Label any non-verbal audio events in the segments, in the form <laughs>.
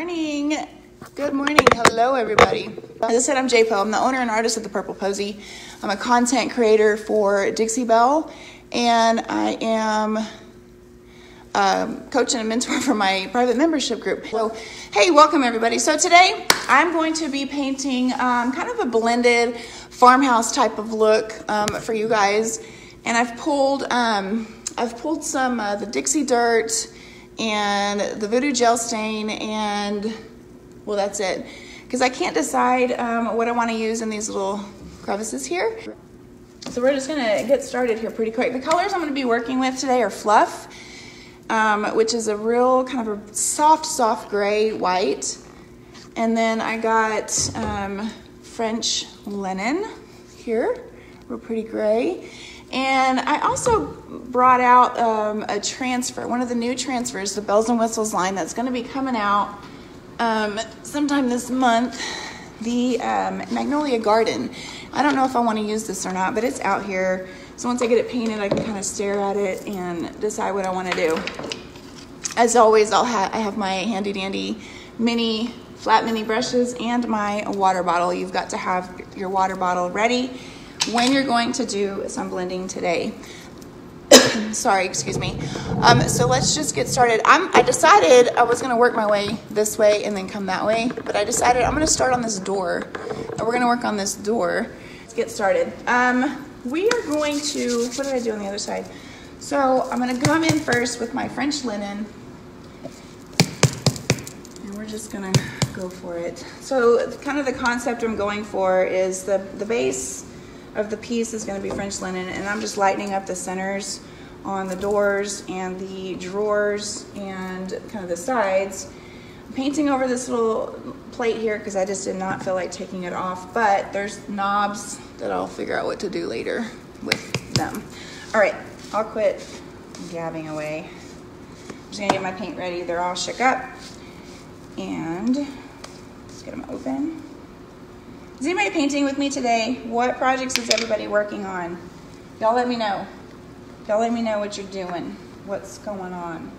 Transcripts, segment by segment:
morning. Good morning. Hello, everybody. As I said, I'm Poe. I'm the owner and artist of the Purple Posie. I'm a content creator for Dixie Belle, and I am um, coach and a mentor <laughs> for my private membership group. So, hey, welcome everybody. So today I'm going to be painting um, kind of a blended farmhouse type of look um, for you guys, and I've pulled um, I've pulled some uh, the Dixie dirt and the Voodoo gel stain and well that's it because I can't decide um, what I want to use in these little crevices here. So we're just gonna get started here pretty quick. The colors I'm gonna be working with today are Fluff, um, which is a real kind of a soft, soft gray white. And then I got um, French linen here, real pretty gray. And I also brought out um, a transfer, one of the new transfers, the Belles and Whistles line that's going to be coming out um, sometime this month. The um, Magnolia Garden. I don't know if I want to use this or not, but it's out here. So once I get it painted, I can kind of stare at it and decide what I want to do. As always, I'll ha I have my handy dandy mini flat mini brushes and my water bottle. You've got to have your water bottle ready when you're going to do some blending today. <coughs> Sorry, excuse me. Um, so let's just get started. I'm, I decided I was going to work my way this way and then come that way, but I decided I'm going to start on this door, and we're going to work on this door. Let's get started. Um, we are going to, what did I do on the other side? So I'm going to come in first with my French linen, and we're just going to go for it. So kind of the concept I'm going for is the, the base of the piece is going to be French linen and I'm just lightening up the centers on the doors and the drawers and kind of the sides. I'm painting over this little plate here because I just did not feel like taking it off, but there's knobs that I'll figure out what to do later with them. All right, I'll quit gabbing away. I'm just gonna get my paint ready. They're all shook up and let's get them open. Is anybody painting with me today? What projects is everybody working on? Y'all let me know. Y'all let me know what you're doing, what's going on.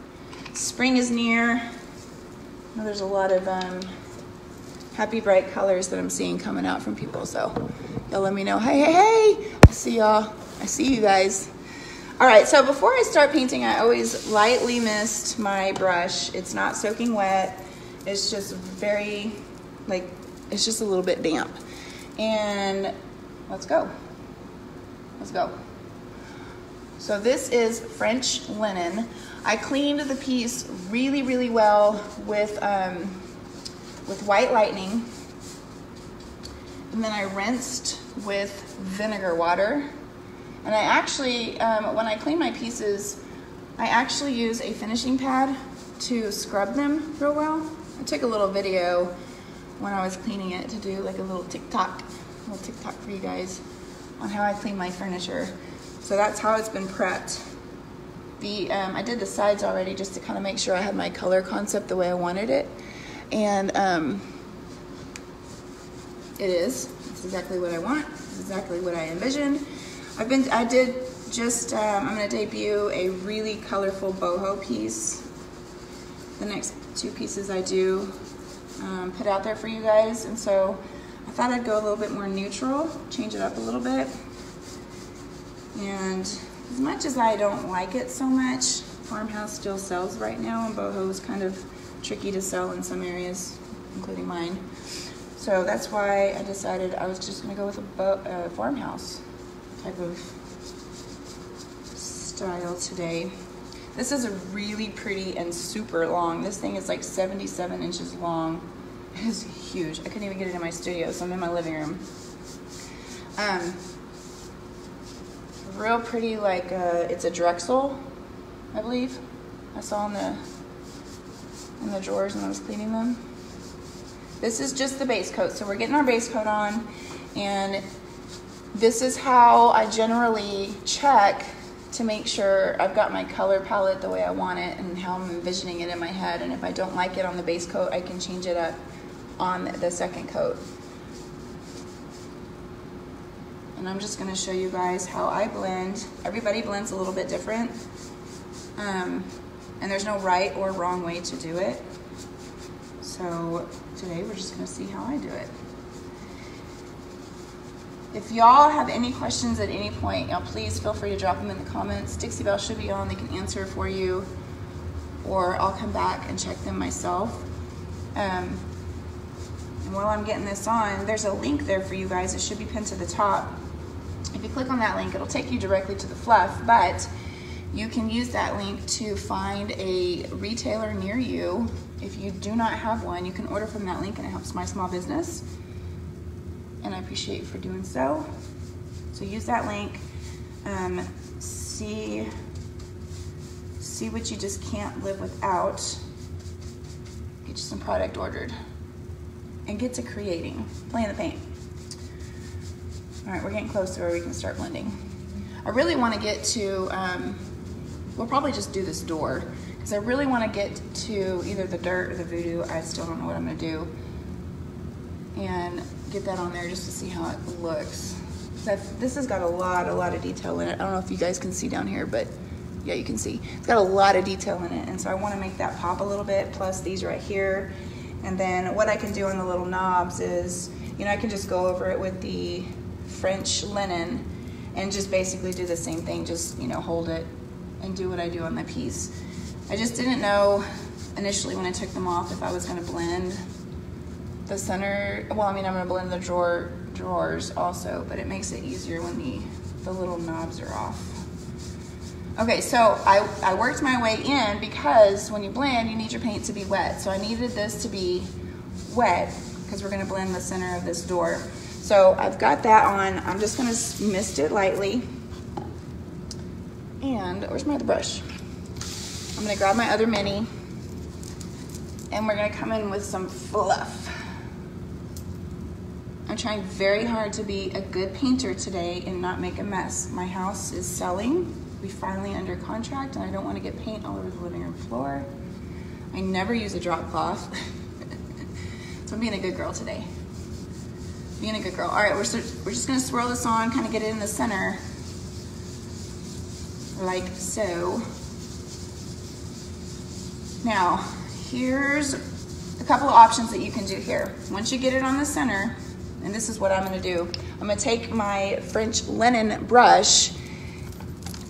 Spring is near. there's a lot of um, happy bright colors that I'm seeing coming out from people, so y'all let me know. Hey, hey, hey! I see y'all. I see you guys. All right, so before I start painting, I always lightly mist my brush. It's not soaking wet. It's just very, like, it's just a little bit damp. And let's go. Let's go. So this is French linen. I cleaned the piece really, really well with, um, with white lightning. And then I rinsed with vinegar water. And I actually, um, when I clean my pieces, I actually use a finishing pad to scrub them real well. I took a little video when I was cleaning it to do like a little TikTok, a little TikTok for you guys on how I clean my furniture. So that's how it's been prepped. The um, I did the sides already just to kind of make sure I had my color concept the way I wanted it. And um, it is. It's exactly what I want. It's exactly what I envisioned. I've been, I did just, um, I'm gonna debut a really colorful boho piece. The next two pieces I do um, put out there for you guys. And so I thought I'd go a little bit more neutral, change it up a little bit. And as much as I don't like it so much, Farmhouse still sells right now and boho is kind of tricky to sell in some areas, including mine. So that's why I decided I was just gonna go with a uh, farmhouse type of style today. This is a really pretty and super long. This thing is like 77 inches long. It is huge. I couldn't even get it in my studio, so I'm in my living room. Um, real pretty, like, uh, it's a Drexel, I believe. I saw in the, in the drawers when I was cleaning them. This is just the base coat. So we're getting our base coat on, and this is how I generally check to make sure I've got my color palette the way I want it and how I'm envisioning it in my head. And if I don't like it on the base coat, I can change it up on the second coat. And I'm just gonna show you guys how I blend. Everybody blends a little bit different. Um, and there's no right or wrong way to do it. So today we're just gonna see how I do it. If y'all have any questions at any point, y'all please feel free to drop them in the comments. Dixie Belle should be on, they can answer for you, or I'll come back and check them myself. Um, and while I'm getting this on, there's a link there for you guys. It should be pinned to the top. If you click on that link, it'll take you directly to the fluff, but you can use that link to find a retailer near you. If you do not have one, you can order from that link and it helps my small business and I appreciate you for doing so. So use that link. Um, see, see what you just can't live without. Get you some product ordered. And get to creating, playing the paint. All right, we're getting close to where we can start blending. I really want to get to, um, we'll probably just do this door because I really want to get to either the dirt or the voodoo. I still don't know what I'm to do. And get that on there just to see how it looks. this has got a lot, a lot of detail in it. I don't know if you guys can see down here, but yeah, you can see. It's got a lot of detail in it, and so I wanna make that pop a little bit, plus these right here. And then what I can do on the little knobs is, you know, I can just go over it with the French linen and just basically do the same thing, just, you know, hold it and do what I do on the piece. I just didn't know initially when I took them off if I was gonna blend the center, well, I mean, I'm gonna blend the drawer drawers also, but it makes it easier when the, the little knobs are off. Okay, so I, I worked my way in because when you blend, you need your paint to be wet. So I needed this to be wet because we're gonna blend the center of this door. So I've got that on. I'm just gonna mist it lightly. And where's my other brush? I'm gonna grab my other mini and we're gonna come in with some fluff. I'm trying very hard to be a good painter today and not make a mess. My house is selling. We finally under contract and I don't want to get paint all over the living room floor. I never use a drop cloth. <laughs> so I'm being a good girl today. Being a good girl. All right, we're, we're just gonna swirl this on, kind of get it in the center like so. Now, here's a couple of options that you can do here. Once you get it on the center, and this is what I'm gonna do. I'm gonna take my French linen brush,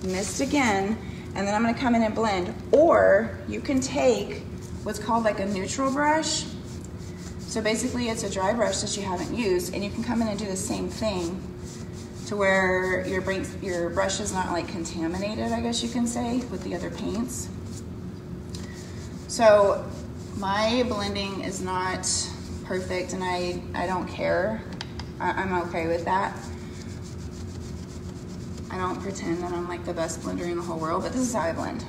mist again, and then I'm gonna come in and blend. Or you can take what's called like a neutral brush. So basically it's a dry brush that you haven't used and you can come in and do the same thing to where your, your brush is not like contaminated, I guess you can say, with the other paints. So my blending is not perfect and I, I don't care. I, I'm okay with that. I don't pretend that I'm like the best blender in the whole world, but this is how I blend.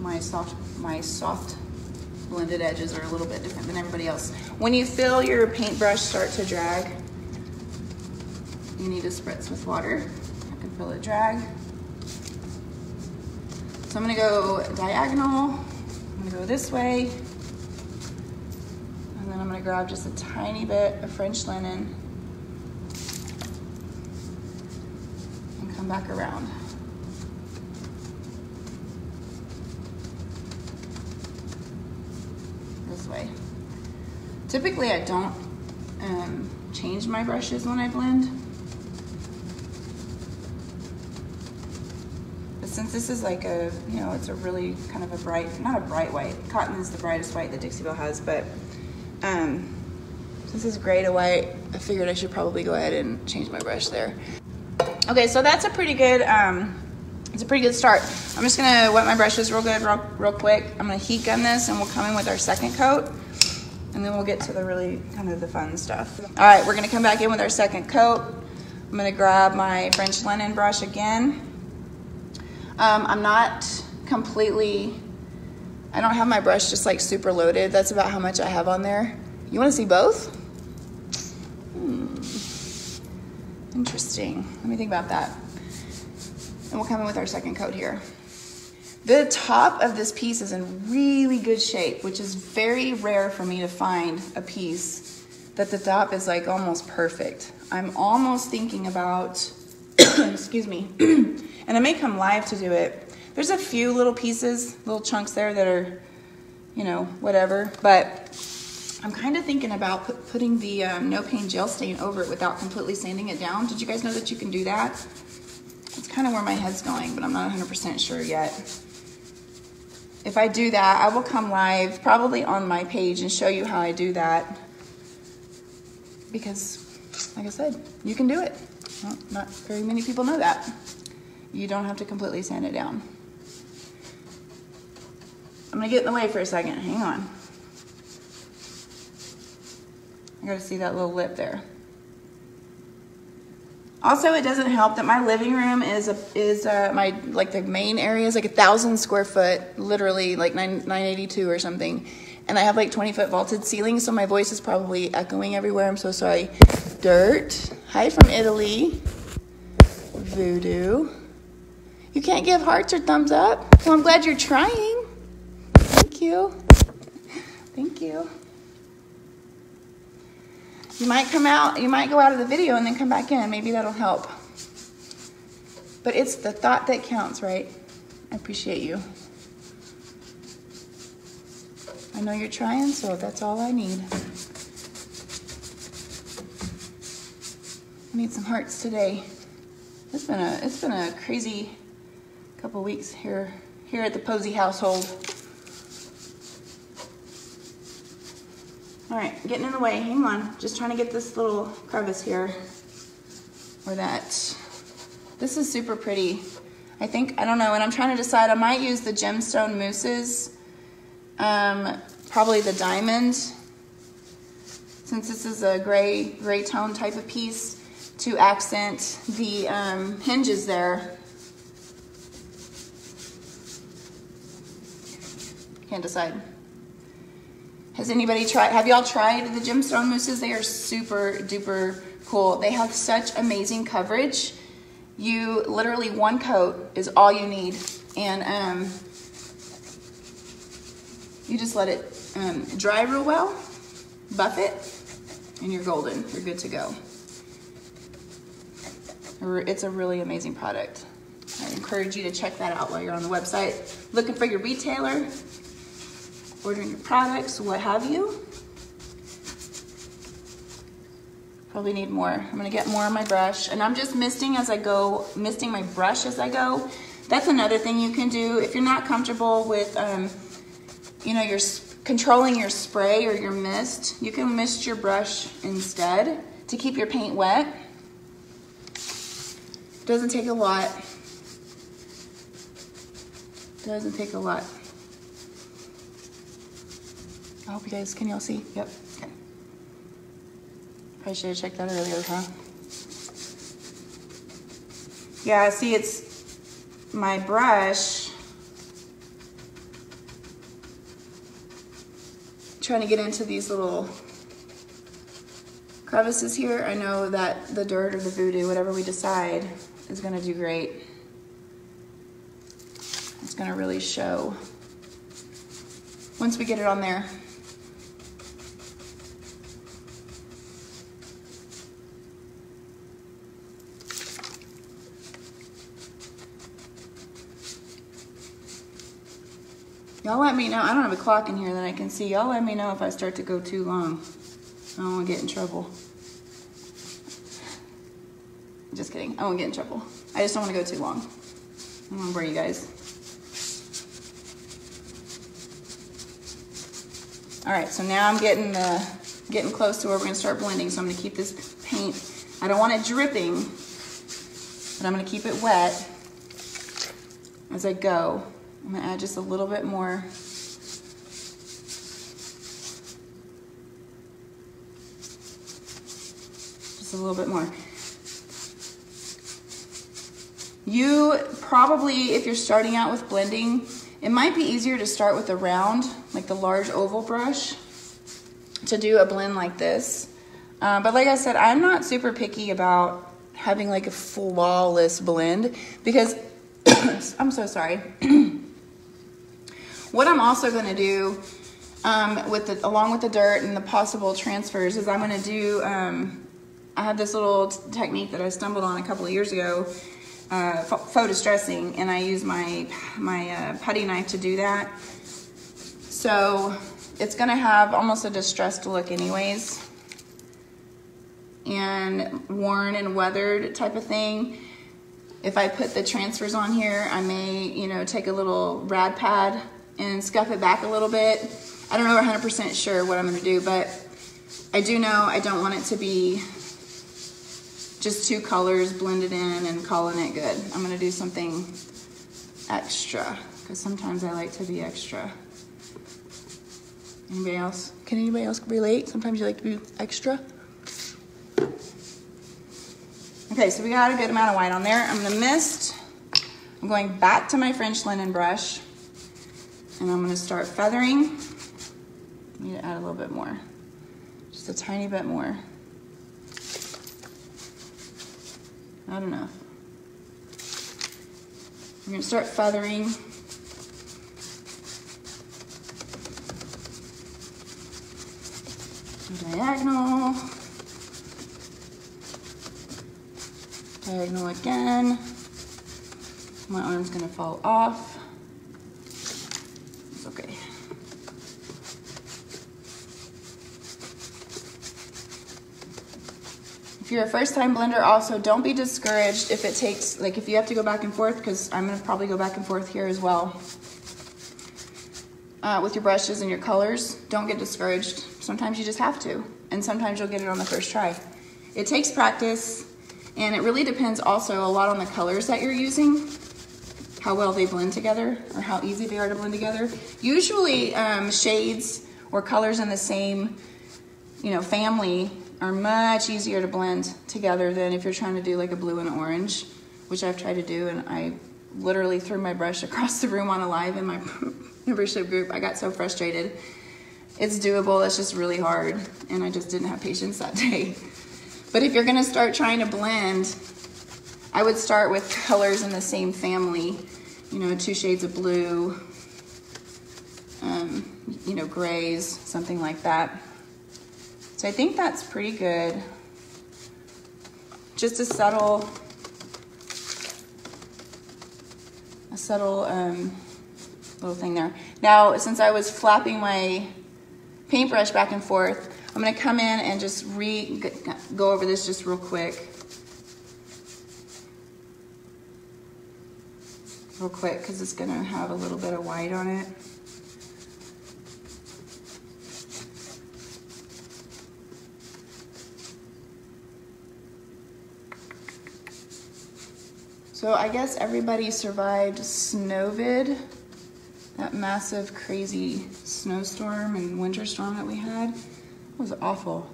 My soft, my soft blended edges are a little bit different than everybody else. When you feel your paintbrush start to drag, you need to spritz with water. I can feel it drag. So I'm gonna go diagonal gonna go this way. And then I'm gonna grab just a tiny bit of French linen and come back around. This way. Typically I don't um, change my brushes when I blend. Since this is like a, you know, it's a really kind of a bright, not a bright white, cotton is the brightest white that Dixie Belle has, but um, since it's gray to white, I figured I should probably go ahead and change my brush there. Okay, so that's a pretty good, um, it's a pretty good start. I'm just gonna wet my brushes real good, real, real quick. I'm gonna heat gun this and we'll come in with our second coat and then we'll get to the really kind of the fun stuff. All right, we're gonna come back in with our second coat. I'm gonna grab my French linen brush again um, I'm not completely, I don't have my brush just like super loaded. That's about how much I have on there. You wanna see both? Hmm. Interesting. Let me think about that. And we'll come in with our second coat here. The top of this piece is in really good shape, which is very rare for me to find a piece that the top is like almost perfect. I'm almost thinking about, <coughs> excuse me, and I may come live to do it. There's a few little pieces, little chunks there that are, you know, whatever. But I'm kind of thinking about put, putting the um, no pain gel stain over it without completely sanding it down. Did you guys know that you can do that? It's kind of where my head's going, but I'm not 100% sure yet. If I do that, I will come live probably on my page and show you how I do that. Because, like I said, you can do it. Well, not very many people know that. You don't have to completely sand it down. I'm gonna get in the way for a second, hang on. I gotta see that little lip there. Also, it doesn't help that my living room is a, is uh, my like the main area is like a thousand square foot, literally like nine nine eighty two or something, and I have like twenty foot vaulted ceilings, so my voice is probably echoing everywhere. I'm so sorry. Dirt. Hi from Italy. Voodoo. You can't give hearts or thumbs up. Well, I'm glad you're trying. Thank you. Thank you. You might come out, you might go out of the video and then come back in. Maybe that'll help. But it's the thought that counts, right? I appreciate you. I know you're trying, so that's all I need. I need some hearts today. It's been a it's been a crazy couple weeks here here at the Posie household. All right, getting in the way, hang on. Just trying to get this little crevice here, or that. This is super pretty. I think, I don't know, and I'm trying to decide, I might use the gemstone mousses, um, probably the diamond, since this is a gray, gray tone type of piece, to accent the um, hinges there. Can't decide. Has anybody tried, have y'all tried the gemstone mousses? They are super duper cool. They have such amazing coverage. You literally one coat is all you need. And um, you just let it um, dry real well, buff it, and you're golden. You're good to go. It's a really amazing product. I encourage you to check that out while you're on the website. Looking for your retailer, ordering your products, what have you. Probably need more. I'm gonna get more on my brush. And I'm just misting as I go, misting my brush as I go. That's another thing you can do. If you're not comfortable with, um, you know, you're controlling your spray or your mist, you can mist your brush instead to keep your paint wet. Doesn't take a lot. Doesn't take a lot. I hope you guys, can y'all see? Yep, okay. Probably should have checked that earlier, huh? Yeah, see it's my brush. Trying to get into these little crevices here. I know that the dirt or the voodoo, whatever we decide, is gonna do great. It's gonna really show once we get it on there. Y'all let me know. I don't have a clock in here that I can see. Y'all let me know if I start to go too long. I don't want to get in trouble. Just kidding. I won't get in trouble. I just don't want to go too long. I don't want to bore you guys. All right, so now I'm getting the getting close to where we're gonna start blending. So I'm gonna keep this paint. I don't want it dripping, but I'm gonna keep it wet as I go. I'm gonna add just a little bit more. Just a little bit more. You probably, if you're starting out with blending, it might be easier to start with a round, like the large oval brush, to do a blend like this. Uh, but like I said, I'm not super picky about having like a flawless blend because <coughs> I'm so sorry. <clears throat> What I'm also going to do um, with the, along with the dirt and the possible transfers is I'm going to do, um, I have this little technique that I stumbled on a couple of years ago uh, faux distressing, and I use my, my uh, putty knife to do that. So it's gonna have almost a distressed look anyways. And worn and weathered type of thing. If I put the transfers on here, I may, you know, take a little rad pad and scuff it back a little bit. I don't know 100% sure what I'm gonna do, but I do know I don't want it to be just two colors blended in and calling it good. I'm gonna do something extra because sometimes I like to be extra. Anybody else? Can anybody else relate? Sometimes you like to be extra. Okay, so we got a good amount of white on there. I'm gonna mist. I'm going back to my French linen brush and I'm gonna start feathering. I need to add a little bit more, just a tiny bit more. Not enough. I'm gonna start feathering. Diagonal. Diagonal again. My arm's gonna fall off. It's okay. If you're a first time blender also, don't be discouraged if it takes, like if you have to go back and forth, because I'm gonna probably go back and forth here as well. Uh, with your brushes and your colors, don't get discouraged. Sometimes you just have to, and sometimes you'll get it on the first try. It takes practice, and it really depends also a lot on the colors that you're using, how well they blend together, or how easy they are to blend together. Usually um, shades or colors in the same you know, family are much easier to blend together than if you're trying to do like a blue and orange, which I've tried to do and I literally threw my brush <laughs> across the room on a live in my <laughs> membership group. I got so frustrated. It's doable, it's just really hard and I just didn't have patience that <laughs> day. But if you're gonna start trying to blend, I would start with colors in the same family, you know, two shades of blue, um, you know, grays, something like that. So I think that's pretty good. Just a subtle, a subtle um, little thing there. Now, since I was flapping my paintbrush back and forth, I'm gonna come in and just re go over this just real quick. Real quick, because it's gonna have a little bit of white on it. So I guess everybody survived Snowvid, that massive, crazy snowstorm and winter storm that we had. It was awful.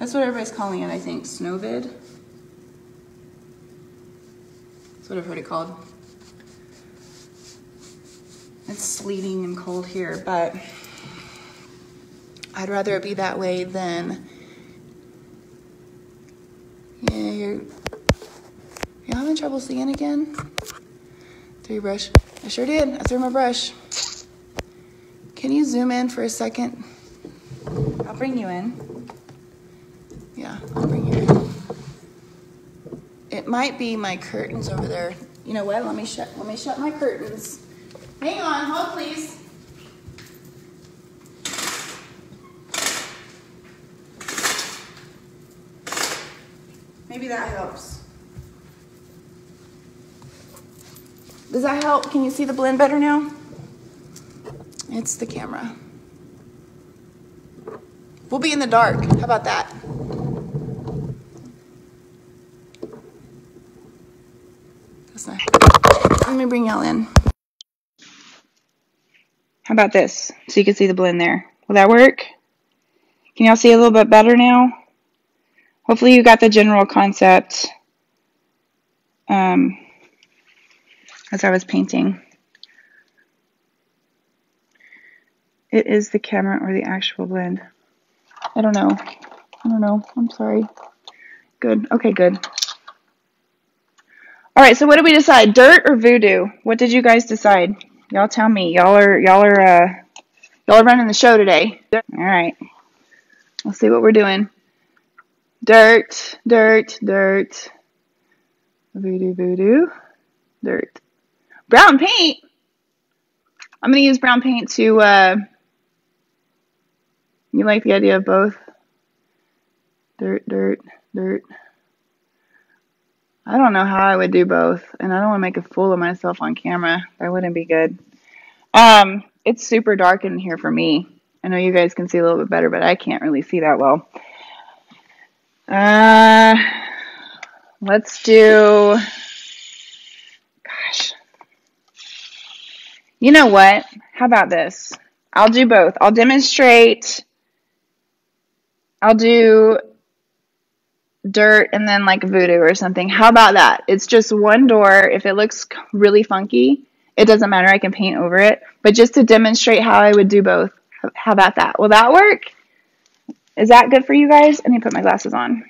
That's what everybody's calling it, I think, Snowvid. That's what I've heard it called. It's sleeting and cold here, but I'd rather it be that way than, yeah, you're you having trouble seeing again? Threw your brush? I sure did. I threw my brush. Can you zoom in for a second? I'll bring you in. Yeah, I'll bring you in. It might be my curtains over there. You know what? Let me shut let me shut my curtains. Hang on, hold please. Maybe that helps. Does that help? Can you see the blend better now? It's the camera. We'll be in the dark. How about that? That's not. Let me bring y'all in. How about this? So you can see the blend there. Will that work? Can y'all see a little bit better now? Hopefully you got the general concept. Um, as I was painting. It is the camera or the actual blend. I don't know. I don't know. I'm sorry. Good. Okay, good. All right, so what did we decide? Dirt or voodoo? What did you guys decide? Y'all tell me. Y'all are y'all are uh y'all are running the show today. All right. Let's see what we're doing. Dirt, dirt, dirt. Voodoo Voodoo. Dirt. Brown paint. I'm going to use brown paint to, uh, you like the idea of both? Dirt, dirt, dirt. I don't know how I would do both, and I don't want to make a fool of myself on camera. That wouldn't be good. Um, it's super dark in here for me. I know you guys can see a little bit better, but I can't really see that well. Uh, let's do, You know what? How about this? I'll do both. I'll demonstrate. I'll do dirt and then like voodoo or something. How about that? It's just one door. If it looks really funky, it doesn't matter. I can paint over it. But just to demonstrate how I would do both. How about that? Will that work? Is that good for you guys? Let me put my glasses on.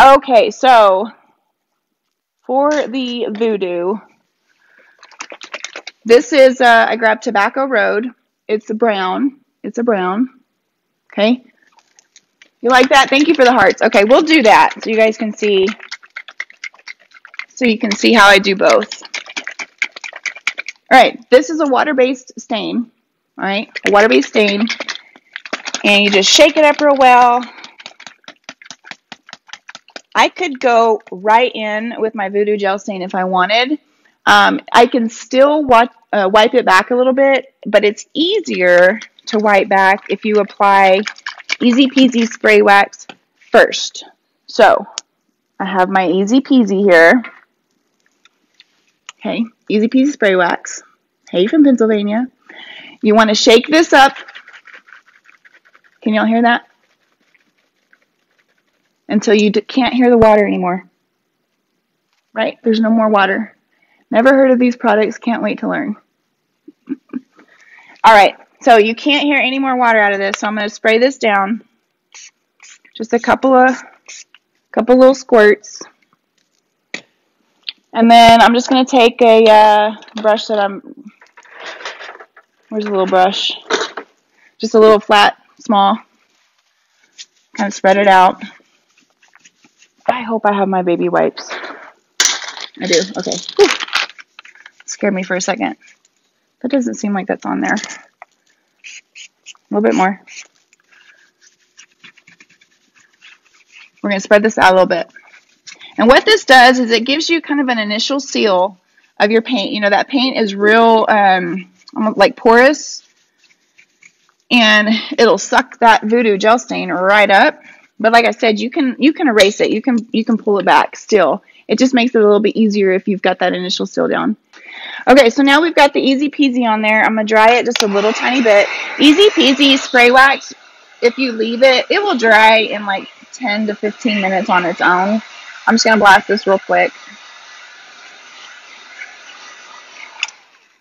Okay, so for the voodoo, this is, uh, I grabbed Tobacco Road. It's a brown. It's a brown. Okay. You like that? Thank you for the hearts. Okay, we'll do that so you guys can see, so you can see how I do both. All right, this is a water-based stain. All right, a water-based stain. And you just shake it up real well. I could go right in with my Voodoo Gel Stain if I wanted. Um, I can still uh, wipe it back a little bit, but it's easier to wipe back if you apply Easy Peasy Spray Wax first. So, I have my Easy Peasy here. Okay, Easy Peasy Spray Wax. Hey from Pennsylvania. You want to shake this up. Can y'all hear that? Until you can't hear the water anymore. Right? There's no more water. Never heard of these products. Can't wait to learn. All right. So you can't hear any more water out of this. So I'm going to spray this down. Just a couple of couple little squirts. And then I'm just going to take a uh, brush that I'm, where's a little brush? Just a little flat, small, kind of spread it out. I hope I have my baby wipes. I do, okay. Whew. Scared me for a second. That doesn't seem like that's on there. A little bit more. We're going to spread this out a little bit. And what this does is it gives you kind of an initial seal of your paint. You know, that paint is real, um, like porous, and it'll suck that voodoo gel stain right up. But like I said, you can you can erase it. You can you can pull it back still. It just makes it a little bit easier if you've got that initial seal down. Okay, so now we've got the Easy Peasy on there. I'm going to dry it just a little tiny bit. Easy Peasy spray wax, if you leave it, it will dry in like 10 to 15 minutes on its own. I'm just going to blast this real quick.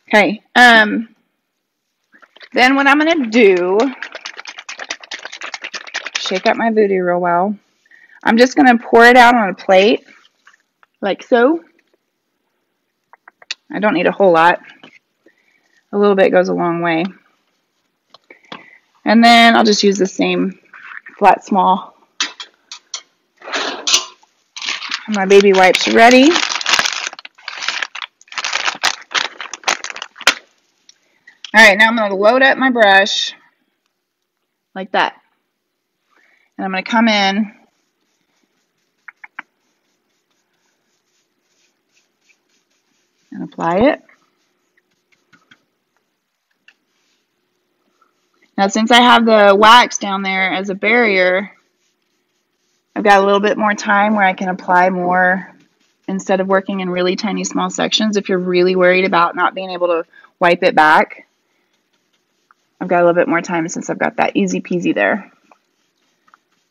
Okay. Um, then what I'm going to do, shake up my voodoo real well. I'm just going to pour it out on a plate, like so. I don't need a whole lot. A little bit goes a long way. And then I'll just use the same flat small My baby wipes ready. All right, now I'm going to load up my brush like that. And I'm going to come in and apply it. Now, since I have the wax down there as a barrier, I've got a little bit more time where I can apply more instead of working in really tiny small sections. If you're really worried about not being able to wipe it back, I've got a little bit more time since I've got that easy peasy there.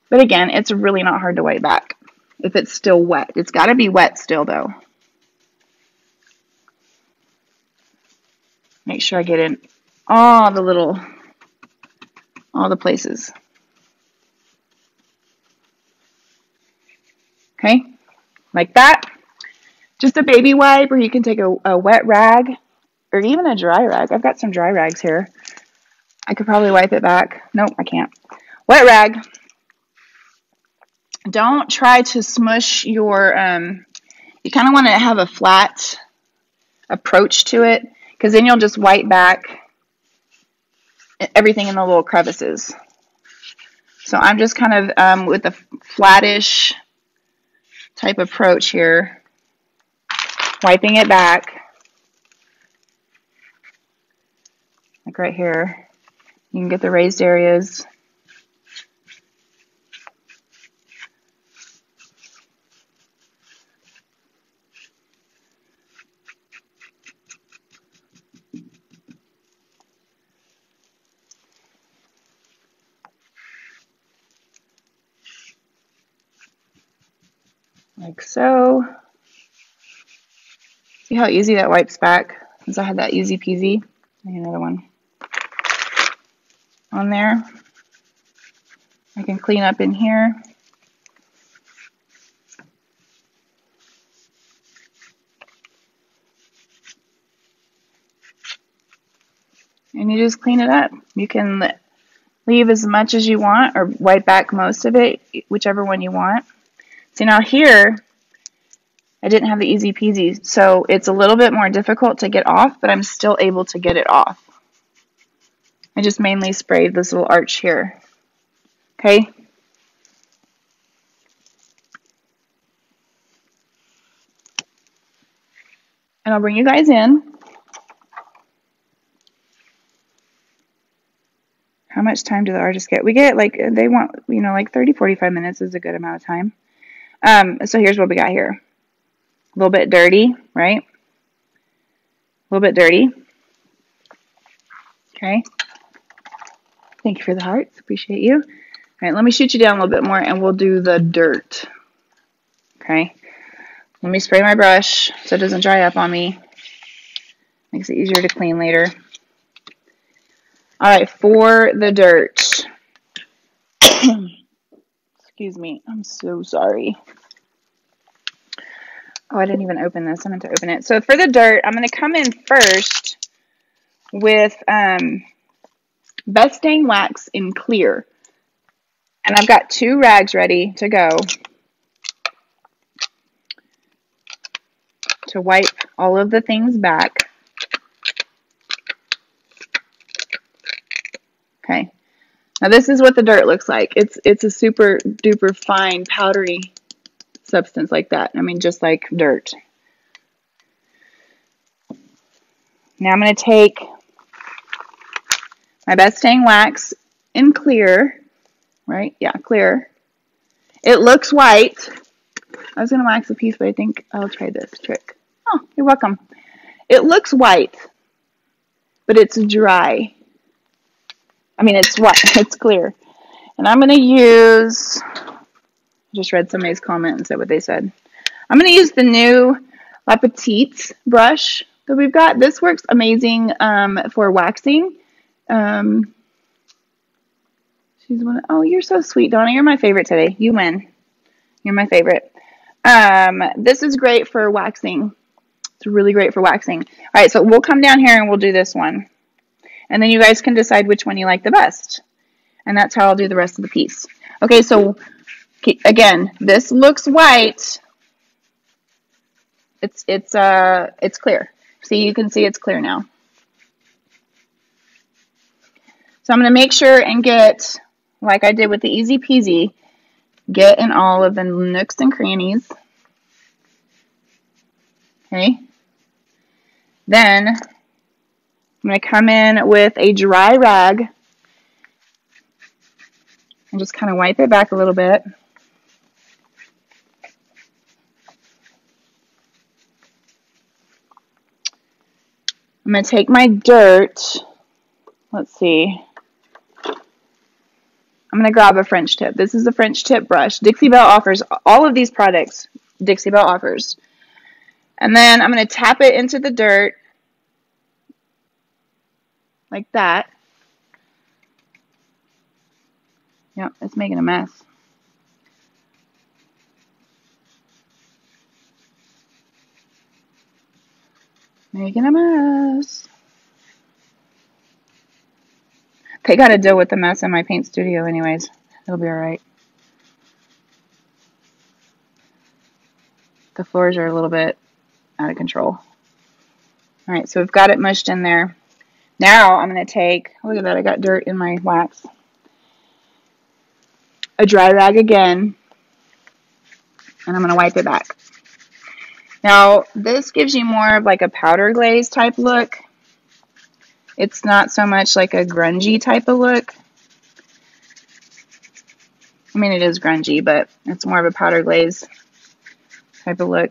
But again, it's really not hard to wipe back if it's still wet. It's got to be wet still though. Make sure I get in all the little, all the places. Okay, like that. Just a baby wipe, or you can take a, a wet rag, or even a dry rag. I've got some dry rags here. I could probably wipe it back. Nope, I can't. Wet rag. don't try to smush your, um, you kind of want to have a flat approach to it because then you'll just wipe back everything in the little crevices. So I'm just kind of um, with a flattish type approach here, wiping it back. Like right here. You can get the raised areas. Like so. See how easy that wipes back? Since I had that easy peasy. another one on there. I can clean up in here. And you just clean it up. You can leave as much as you want or wipe back most of it, whichever one you want. See now here, I didn't have the easy peasy, so it's a little bit more difficult to get off, but I'm still able to get it off. I just mainly sprayed this little arch here. Okay. And I'll bring you guys in. How much time do the artists get? We get like, they want, you know, like 30, 45 minutes is a good amount of time. Um, so here's what we got here. A little bit dirty, right? A little bit dirty. Okay. Thank you for the hearts. Appreciate you. All right, let me shoot you down a little bit more and we'll do the dirt. Okay. Let me spray my brush so it doesn't dry up on me. Makes it easier to clean later. All right, for the dirt. Excuse me. I'm so sorry. Oh, I didn't even open this. I meant to open it. So for the dirt, I'm going to come in first with um, Best Dang Wax in clear. And I've got two rags ready to go to wipe all of the things back. Okay. Now this is what the dirt looks like. It's it's a super duper fine powdery substance like that. I mean just like dirt. Now I'm going to take my best dang wax in clear, right? Yeah, clear. It looks white. I was going to wax a piece, but I think I'll try this trick. Oh, you're welcome. It looks white, but it's dry. I mean, it's what? <laughs> It's clear. And I'm going to use, I just read somebody's comment and said what they said. I'm going to use the new La Petite brush that we've got. This works amazing um, for waxing. Um, she's one. Of, oh, you're so sweet, Donna. You're my favorite today. You win. You're my favorite. Um, this is great for waxing. It's really great for waxing. All right, so we'll come down here and we'll do this one. And then you guys can decide which one you like the best. And that's how I'll do the rest of the piece. Okay, so again, this looks white. It's it's uh it's clear. See, you can see it's clear now. So I'm going to make sure and get, like I did with the Easy Peasy, get in all of the nooks and crannies. Okay. Then I'm going to come in with a dry rag and just kind of wipe it back a little bit. I'm going to take my dirt, let's see, I'm going to grab a French tip. This is a French tip brush. Dixie Belle offers all of these products. Dixie Belle offers. And then I'm going to tap it into the dirt like that. Yep, it's making a mess. Making a mess. They got to deal with the mess in my paint studio anyways. It'll be alright. The floors are a little bit out of control. All right, so we've got it mushed in there. Now I'm going to take, look at that, I got dirt in my wax. A dry rag again, and I'm going to wipe it back. Now, this gives you more of like a powder glaze type look. It's not so much like a grungy type of look. I mean, it is grungy, but it's more of a powder glaze type of look.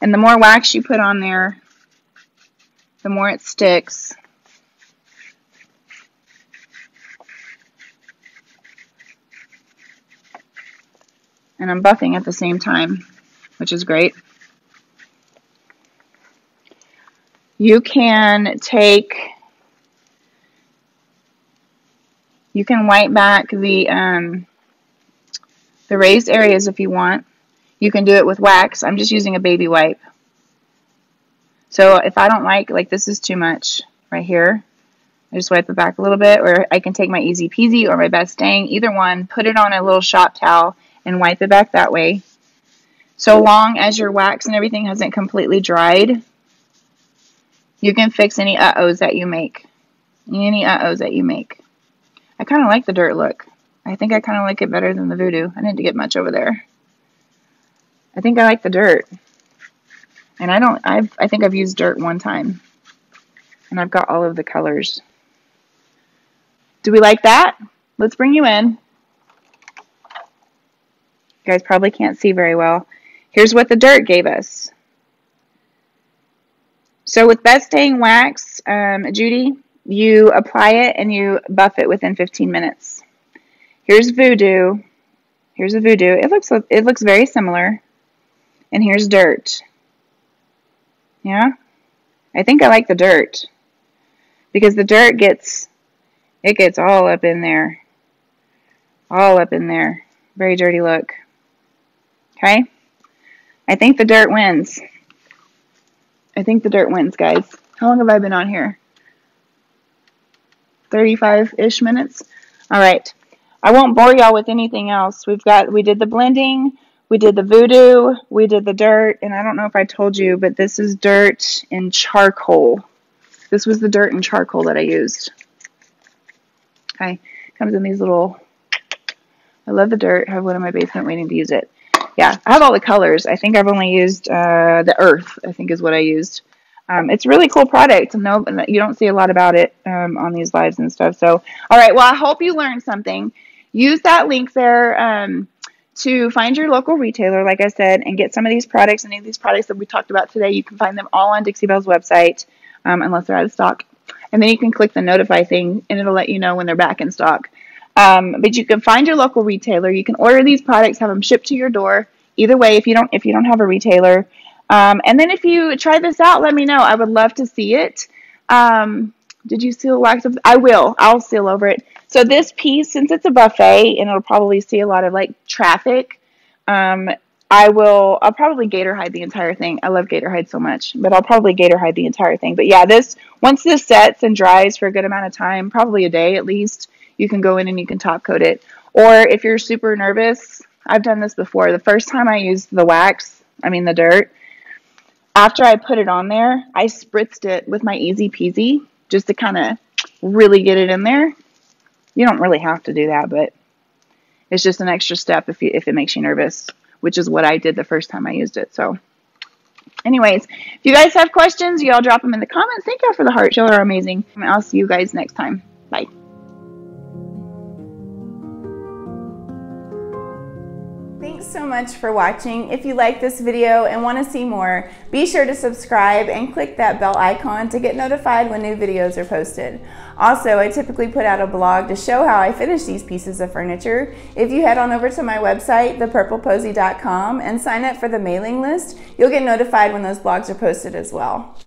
And the more wax you put on there, the more it sticks. And I'm buffing at the same time, which is great. You can take, you can wipe back the, um, the raised areas if you want. You can do it with wax. I'm just using a baby wipe. So if I don't like, like this is too much right here, I just wipe it back a little bit, or I can take my Easy Peasy or my Best Dang, either one, put it on a little shop towel and wipe it back that way. So long as your wax and everything hasn't completely dried, you can fix any uh-ohs that you make. Any uh-ohs that you make. I kind of like the dirt look. I think I kind of like it better than the voodoo. I didn't get much over there. I think I like the dirt. And I don't, I've, I think I've used dirt one time. And I've got all of the colors. Do we like that? Let's bring you in. You guys probably can't see very well. Here's what the dirt gave us. So with Best Dang Wax, um, Judy, you apply it and you buff it within 15 minutes. Here's Voodoo. Here's a Voodoo. It looks it looks very similar. And here's Dirt. Yeah? I think I like the dirt. Because the dirt gets, it gets all up in there. All up in there. Very dirty look. Okay? I think the dirt wins. I think the dirt wins, guys. How long have I been on here? 35-ish minutes? All right. I won't bore y'all with anything else. We've got, we did the blending. We did the voodoo, we did the dirt, and I don't know if I told you, but this is dirt and charcoal. This was the dirt and charcoal that I used. Okay, comes in these little, I love the dirt, I have one in my basement waiting to use it. Yeah, I have all the colors. I think I've only used uh, the earth, I think is what I used. Um, it's really cool product. No, you don't see a lot about it um, on these lives and stuff. So, all right. Well, I hope you learned something. Use that link there. Um, to find your local retailer, like I said, and get some of these products. Any of these products that we talked about today, you can find them all on Dixie Belle's website, um, unless they're out of stock. And then you can click the notify thing, and it'll let you know when they're back in stock. Um, but you can find your local retailer. You can order these products, have them shipped to your door. Either way, if you don't if you don't have a retailer, um, and then if you try this out, let me know. I would love to see it. Um, did you seal wax? I will. I'll seal over it. So this piece, since it's a buffet and it'll probably see a lot of like traffic, um, I will, I'll probably gator hide the entire thing. I love gator hide so much, but I'll probably gator hide the entire thing. But yeah, this, once this sets and dries for a good amount of time, probably a day at least, you can go in and you can top coat it. Or if you're super nervous, I've done this before. The first time I used the wax, I mean the dirt, after I put it on there, I spritzed it with my Easy Peasy just to kind of really get it in there. You don't really have to do that, but it's just an extra step if, you, if it makes you nervous, which is what I did the first time I used it. So anyways, if you guys have questions, y'all drop them in the comments. Thank y'all for the heart. Y'all are amazing. And I'll see you guys next time. Bye. Thanks so much for watching. If you like this video and want to see more, be sure to subscribe and click that bell icon to get notified when new videos are posted. Also, I typically put out a blog to show how I finish these pieces of furniture. If you head on over to my website, thepurpleposie.com, and sign up for the mailing list, you'll get notified when those blogs are posted as well.